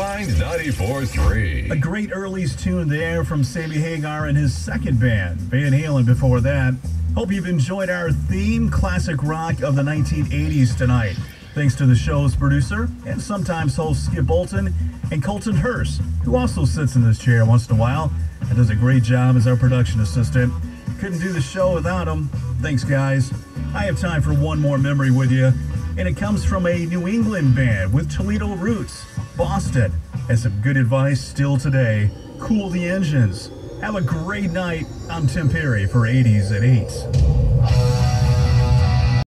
Sunshine 94.3. A great early's tune there from Sammy Hagar and his second band, Van Halen, before that. Hope you've enjoyed our theme, classic rock of the 1980s tonight. Thanks to the show's producer and sometimes host Skip Bolton and Colton Hurst, who also sits in this chair once in a while and does a great job as our production assistant. Couldn't do the show without him. Thanks, guys. I have time for one more memory with you, and it comes from a New England band with Toledo roots, Boston. And some good advice still today cool the engines. Have a great night. I'm Tim Perry for 80s at 8.